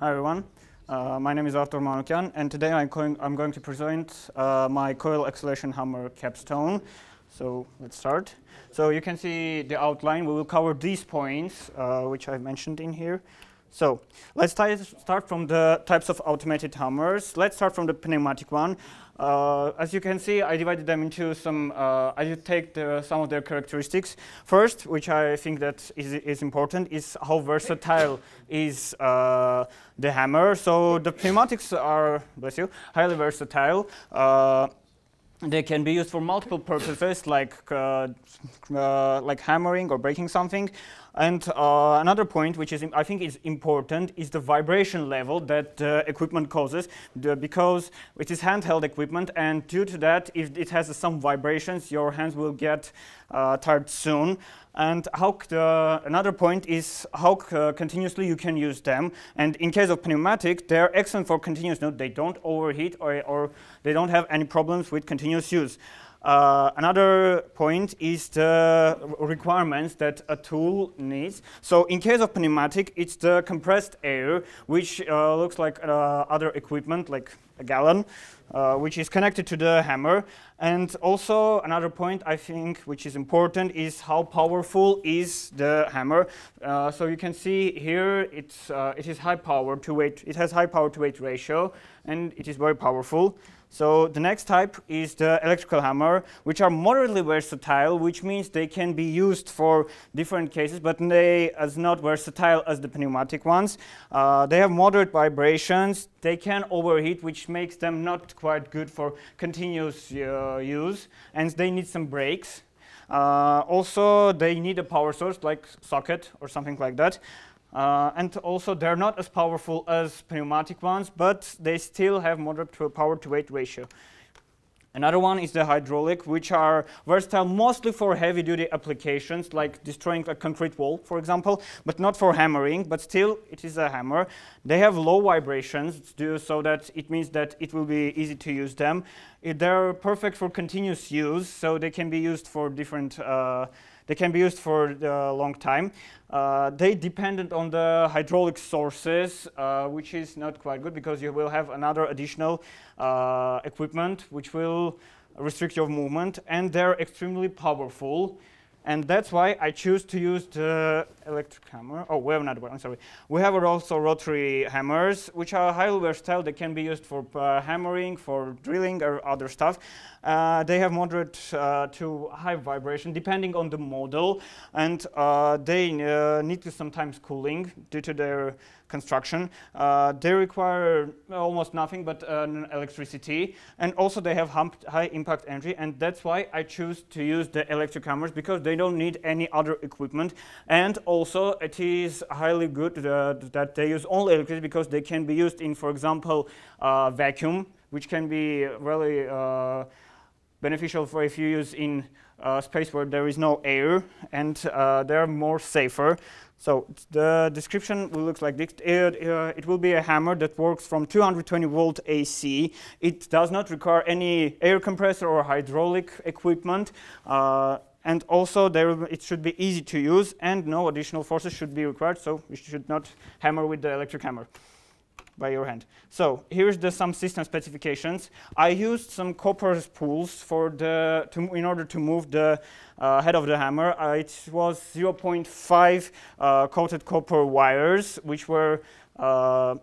Hi everyone. Uh, my name is Artur Manukyan, and today I'm going, I'm going to present uh, my coil acceleration hammer capstone. So let's start. So you can see the outline. We will cover these points, uh, which I've mentioned in here. So let's start from the types of automated hammers. Let's start from the pneumatic one. Uh, as you can see, I divided them into some, uh, I take the, some of their characteristics. First, which I think that is, is important, is how versatile is uh, the hammer. So the pneumatics are, bless you, highly versatile. Uh, they can be used for multiple purposes, like uh, uh, like hammering or breaking something. And uh, another point, which is I think is important, is the vibration level that the equipment causes, the, because it is handheld equipment, and due to that, if it has some vibrations, your hands will get uh, tired soon. And how the, another point is how uh, continuously you can use them. And in case of pneumatic, they're excellent for continuous use. They don't overheat or, or they don't have any problems with continuous use. Uh, another point is the requirements that a tool needs. So in case of pneumatic, it's the compressed air, which uh, looks like uh, other equipment, like a gallon, uh, which is connected to the hammer. And also another point I think which is important is how powerful is the hammer. Uh, so you can see here it's, uh, it is high power to weight, it has high power to weight ratio and it is very powerful. So the next type is the electrical hammer, which are moderately versatile, which means they can be used for different cases, but they are not versatile as the pneumatic ones. Uh, they have moderate vibrations. They can overheat, which makes them not quite good for continuous uh, use, and they need some brakes. Uh, also, they need a power source like socket or something like that. Uh, and also, they're not as powerful as pneumatic ones, but they still have moderate power to weight ratio. Another one is the hydraulic, which are versatile mostly for heavy-duty applications, like destroying a concrete wall, for example, but not for hammering, but still it is a hammer. They have low vibrations, so that it means that it will be easy to use them. They're perfect for continuous use, so they can be used for different uh, they can be used for a long time. Uh, they dependent on the hydraulic sources, uh, which is not quite good because you will have another additional uh, equipment which will restrict your movement, and they're extremely powerful. And that's why I choose to use the electric hammer. Oh, we have another one, I'm sorry. We have also rotary hammers, which are highly versatile. They can be used for uh, hammering, for drilling, or other stuff. Uh, they have moderate uh, to high vibration, depending on the model. And uh, they uh, need to sometimes cooling due to their construction. Uh, they require almost nothing but uh, electricity. And also they have high impact energy. And that's why I choose to use the electric hammers because they don't need any other equipment. And also it is highly good that they use only electricity because they can be used in, for example, vacuum, which can be really beneficial for if you use in a space where there is no air and uh, they're more safer. So the description will look like this. It, uh, it, will be a hammer that works from 220 volt AC. It does not require any air compressor or hydraulic equipment. Uh, and also there, it should be easy to use and no additional forces should be required. So you should not hammer with the electric hammer by your hand. So here's the some system specifications. I used some copper spools for the to, in order to move the uh, head of the hammer. Uh, it was 0.5 uh, coated copper wires, which were uh,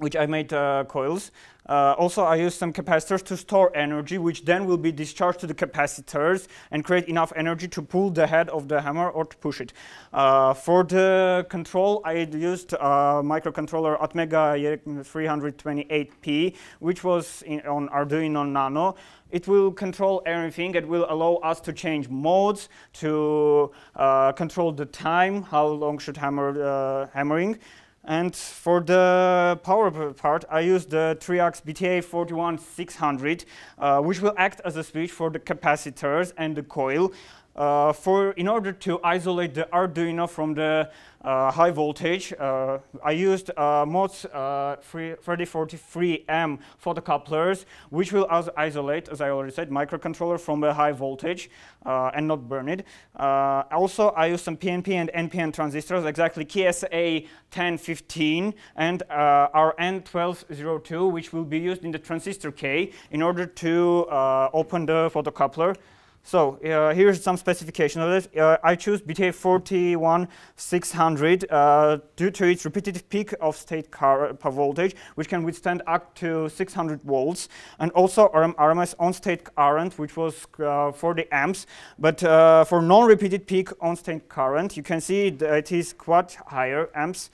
which I made uh, coils. Uh, also, I used some capacitors to store energy, which then will be discharged to the capacitors and create enough energy to pull the head of the hammer or to push it. Uh, for the control, I used a microcontroller Atmega 328P, which was in, on Arduino Nano. It will control everything. It will allow us to change modes, to uh, control the time, how long should hammer uh, hammering. And for the power part, I use the triacs BTA 41600, uh, which will act as a switch for the capacitors and the coil. Uh, for in order to isolate the Arduino from the uh, high voltage, uh, I used uh, uh, 3043M photocouplers, which will isolate, as I already said, microcontroller from the high voltage uh, and not burn it. Uh, also, I used some PNP and NPN transistors, exactly KSA 1015 and RN1202, which will be used in the transistor key in order to open the photocoupler. So uh, here's some specification of it. Uh, I choose BTA 41600 uh, due to its repetitive peak of state per voltage, which can withstand up to 600 volts, and also RMS on-state current, which was uh, 40 amps. But uh, for non-repeated peak on-state current, you can see it is quite higher amps.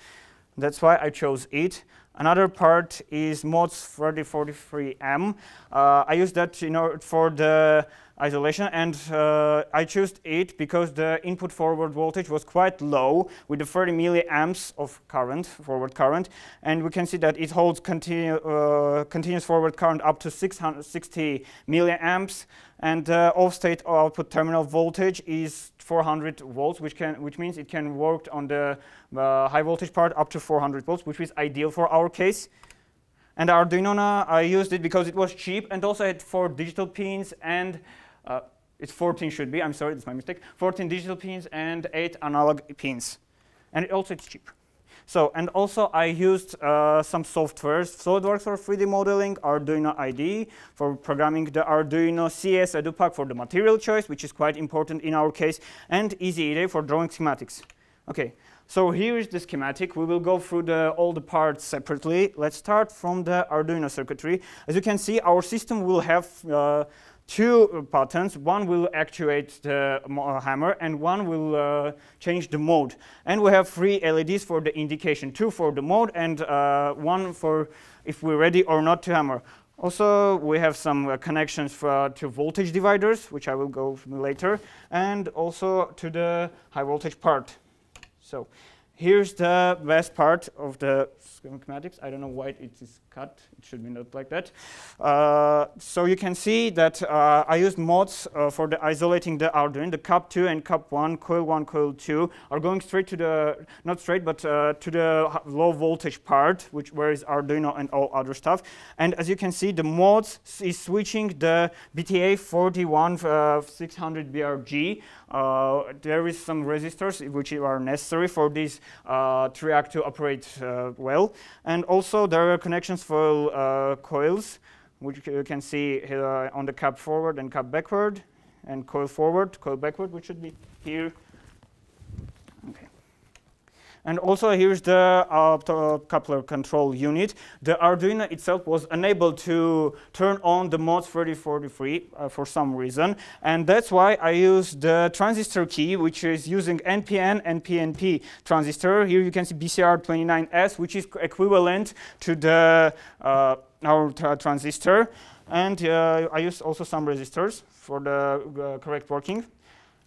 That's why I chose it. Another part is MODS 3043M. Uh, I use that you know, for the isolation and uh, I chose it because the input forward voltage was quite low with the 30 milliamps of current, forward current, and we can see that it holds continu uh, continuous forward current up to 660 milliamps and uh, off-state output terminal voltage is 400 volts, which can which means it can work on the uh, high voltage part up to 400 volts, which is ideal for our case. And Arduino, I used it because it was cheap and also had four digital pins and uh, it's 14 should be, I'm sorry, that's my mistake. 14 digital pins and 8 analog pins. And it also it's cheap. So, and also I used uh, some softwares, SolidWorks for 3D modeling, Arduino IDE for programming the Arduino CES EduPack for the material choice, which is quite important in our case, and EasyEDA for drawing schematics. Okay, so here is the schematic. We will go through the, all the parts separately. Let's start from the Arduino circuitry. As you can see, our system will have uh, two buttons. One will actuate the uh, hammer and one will uh, change the mode. And we have three LEDs for the indication, two for the mode and uh, one for if we're ready or not to hammer. Also, we have some uh, connections for, to voltage dividers, which I will go later, and also to the high voltage part. So here's the best part of the schematics. I don't know why it is cut. It should be not like that. Uh, so you can see that uh, I used mods uh, for the isolating the Arduino. The cap 2 and cap 1, coil 1, coil 2 are going straight to the, not straight, but uh, to the low voltage part, which where is Arduino and all other stuff. And as you can see, the mods is switching the BTA 41600 BRG. Uh, there is some resistors which are necessary for this uh, react to operate well. And also there are connections for uh, coils, which you can see here on the cap forward and cap backward, and coil forward, coil backward, which should be here and also here's the uh, coupler control unit. The Arduino itself was unable to turn on the MODS 3043 uh, for some reason. And that's why I used the transistor key, which is using NPN and PNP transistor. Here you can see BCR29S, which is equivalent to the uh, our transistor. And uh, I use also some resistors for the uh, correct working.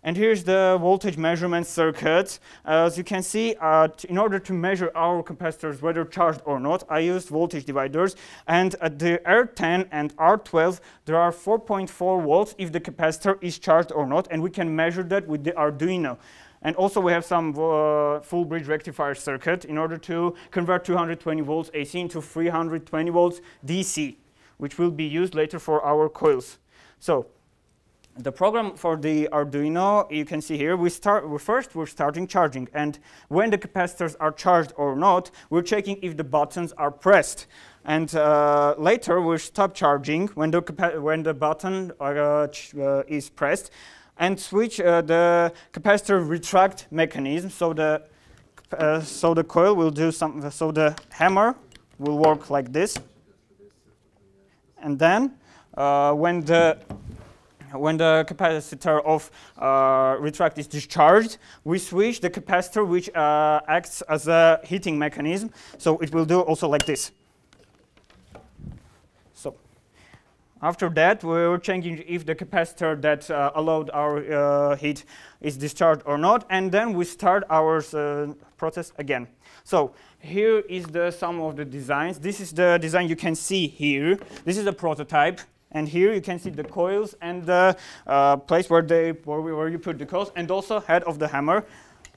And here's the voltage measurement circuit. As you can see, uh, in order to measure our capacitors, whether charged or not, I used voltage dividers. And at the R10 and R12, there are 4.4 volts if the capacitor is charged or not. And we can measure that with the Arduino. And also we have some uh, full bridge rectifier circuit in order to convert 220 volts AC into 320 volts DC, which will be used later for our coils. So the program for the Arduino, you can see here, we start, first we're starting charging. And when the capacitors are charged or not, we're checking if the buttons are pressed. And uh, later we'll stop charging when the, when the button uh, uh, is pressed and switch uh, the capacitor retract mechanism. So the, uh, so the coil will do something, so the hammer will work like this. And then uh, when the when the capacitor of uh, retract is discharged, we switch the capacitor which uh, acts as a heating mechanism. So it will do also like this. So after that, we are changing if the capacitor that uh, allowed our uh, heat is discharged or not. And then we start our uh, process again. So here is the some of the designs. This is the design you can see here. This is a prototype. And here you can see the coils and the uh, place where, they, where, we, where you put the coils and also head of the hammer.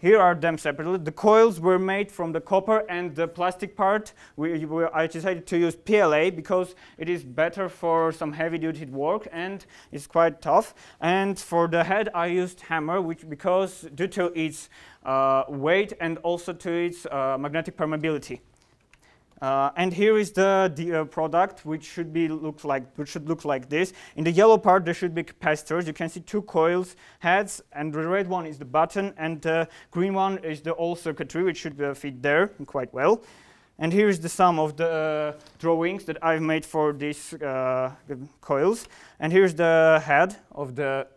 Here are them separately. The coils were made from the copper and the plastic part. We, we, I decided to use PLA because it is better for some heavy-duty work and it's quite tough. And for the head, I used hammer, which because due to its uh, weight and also to its uh, magnetic permeability. Uh, and here is the, the uh, product, which should be look like which should look like this. In the yellow part, there should be capacitors. You can see two coils heads, and the red one is the button, and the green one is the old circuitry, which should uh, fit there quite well. And here is the sum of the uh, drawings that I've made for these uh, coils. And here's the head of the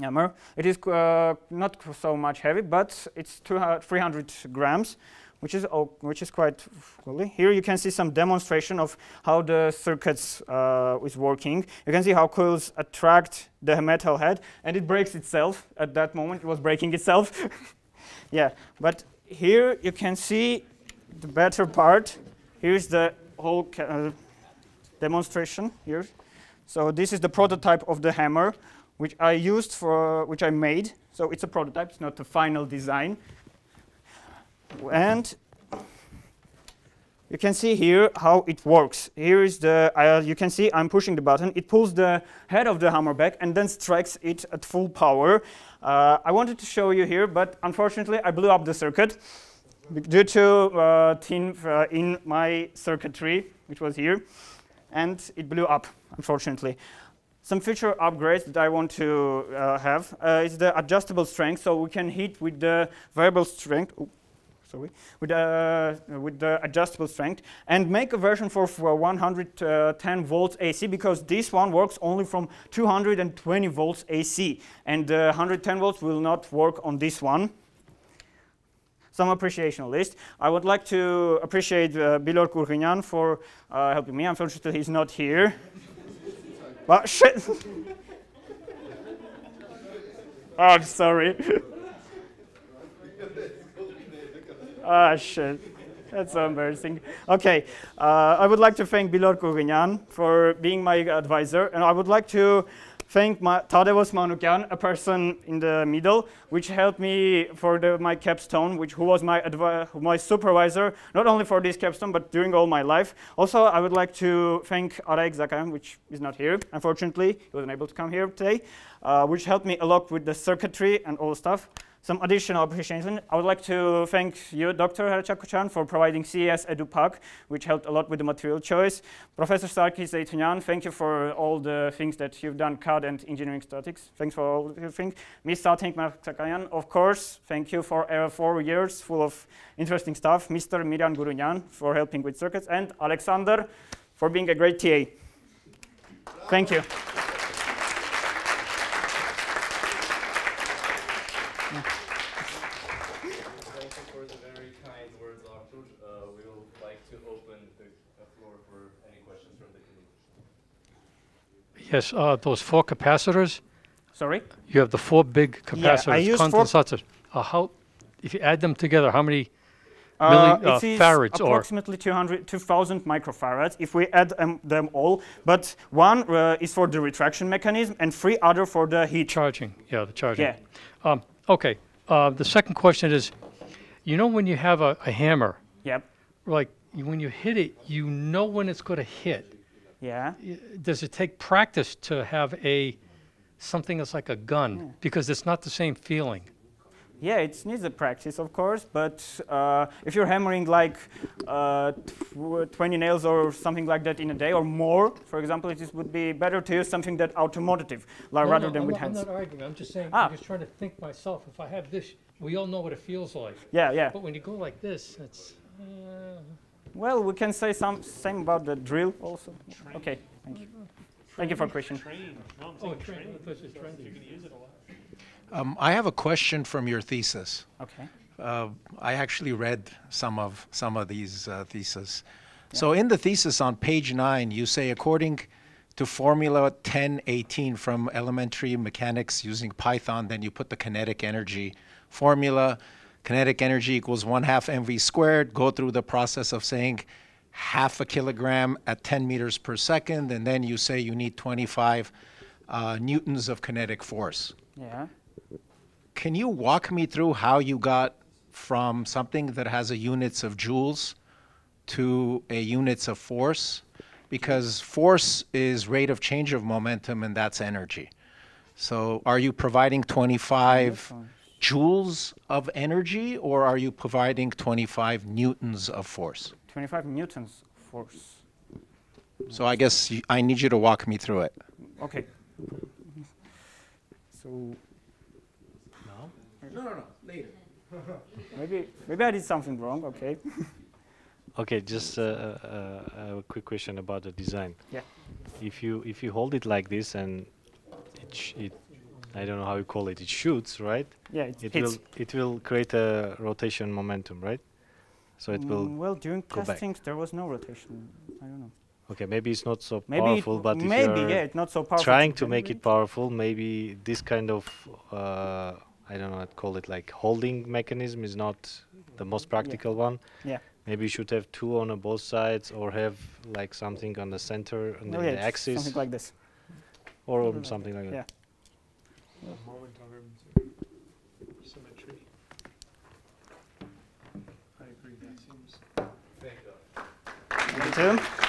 hammer. It is uh, not so much heavy, but it's 300 grams which is, which is quite cool. Here you can see some demonstration of how the circuits uh, is working. You can see how coils attract the metal head, and it breaks itself at that moment. It was breaking itself. yeah, but here you can see the better part. Here's the whole uh, demonstration here. So this is the prototype of the hammer, which I used for, which I made. So it's a prototype, it's not the final design. And you can see here how it works. Here is the, uh, you can see I'm pushing the button. It pulls the head of the hammer back and then strikes it at full power. Uh, I wanted to show you here, but unfortunately I blew up the circuit due to uh, tin uh, in my circuitry, which was here, and it blew up, unfortunately. Some future upgrades that I want to uh, have uh, is the adjustable strength, so we can hit with the variable strength. Sorry, with, uh, with the adjustable strength, and make a version for, for 110 volts AC because this one works only from 220 volts AC, and uh, 110 volts will not work on this one. Some appreciation list. I would like to appreciate uh, Bilor Kurginyan for uh, helping me. Unfortunately, he's not here. but shit. oh, sorry. Ah, shit. That's so embarrassing. Okay, uh, I would like to thank Bilor Kurginyan for being my advisor, and I would like to thank my, Tadeusz Manukyan, a person in the middle, which helped me for the, my capstone, which who was my my supervisor, not only for this capstone, but during all my life. Also, I would like to thank Arek Zakayan, which is not here, unfortunately. He wasn't able to come here today, uh, which helped me a lot with the circuitry and all stuff. Some additional appreciation. I would like to thank you, Dr. Harachakuchan, for providing CES EduPack, which helped a lot with the material choice. Professor Sarkis Zaitunyan, thank you for all the things that you've done, CAD and engineering statics. Thanks for all your things. Ms. Satink Maksakayan, of course, thank you for uh, four years full of interesting stuff. Mr. Miriam Gurunyan for helping with circuits, and Alexander for being a great TA. Thank you. Yes, uh, those four capacitors. Sorry? You have the four big capacitors, yeah, I used condensators. Uh, how, if you add them together, how many uh, milli, uh, farads approximately 200, 2,000 microfarads if we add um, them all. But one uh, is for the retraction mechanism and three other for the heat. Charging, yeah, the charging. Yeah. Um, okay, uh, the second question is, you know when you have a, a hammer, yep. like when you hit it, you know when it's going to hit. Yeah. Does it take practice to have a something that's like a gun yeah. because it's not the same feeling? Yeah, it needs a practice, of course, but uh, if you're hammering like uh, 20 nails or something like that in a day or more, for example, it would be better to use something that automotive like, no, rather no, than I'm with not, hands. I'm not arguing. I'm just saying, ah. I'm just trying to think myself. If I have this, we all know what it feels like. Yeah, yeah. But when you go like this, it's. Uh, well, we can say some same about the drill also. Train. Okay, thank you. Thank you for question. Train. No, oh, train. Um, I have a question from your thesis. Okay. Uh, I actually read some of some of these uh, theses. Yeah. So in the thesis on page nine, you say according to formula 1018 from elementary mechanics using Python, then you put the kinetic energy formula kinetic energy equals 1 half mv squared, go through the process of saying half a kilogram at 10 meters per second, and then you say you need 25 uh, newtons of kinetic force. Yeah. Can you walk me through how you got from something that has a units of joules to a units of force? Because force is rate of change of momentum, and that's energy. So are you providing 25 one. Joules of energy, or are you providing 25 newtons of force? 25 newtons of force. So I guess I need you to walk me through it. Okay. So No, no, no, later. maybe maybe I did something wrong. Okay. Okay, just uh, uh, a quick question about the design. Yeah. If you if you hold it like this and it, sh- it I don't know how you call it, it shoots, right? Yeah, it, It hits. will it will create a rotation momentum, right? So it will. Mm, well, during back. there was no rotation. I don't know. Okay, maybe it's not so Maybe powerful, but maybe yeah, it's not so powerful. trying to make it powerful, maybe this kind of uh, I don't know, I'd call it like holding mechanism is not the most practical one. Yeah. Maybe you should have two on both sides, or have like something on the center and Oh, the, yeah, the axis, Something like this. or something like something like that. Yeah. Moment symmetry. I agree, that seems. Me too.